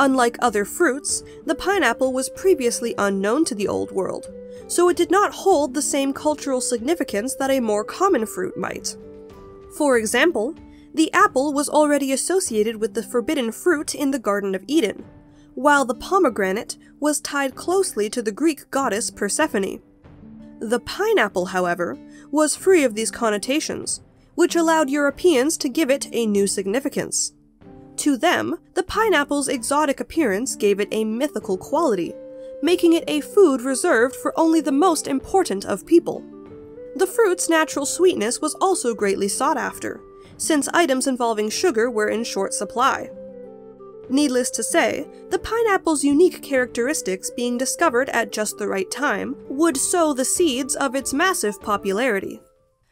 Unlike other fruits, the pineapple was previously unknown to the Old World, so it did not hold the same cultural significance that a more common fruit might. For example, the apple was already associated with the forbidden fruit in the Garden of Eden, while the pomegranate was tied closely to the Greek goddess Persephone. The pineapple, however, was free of these connotations, which allowed Europeans to give it a new significance. To them, the pineapple's exotic appearance gave it a mythical quality, making it a food reserved for only the most important of people. The fruit's natural sweetness was also greatly sought after, since items involving sugar were in short supply. Needless to say, the pineapple's unique characteristics being discovered at just the right time would sow the seeds of its massive popularity.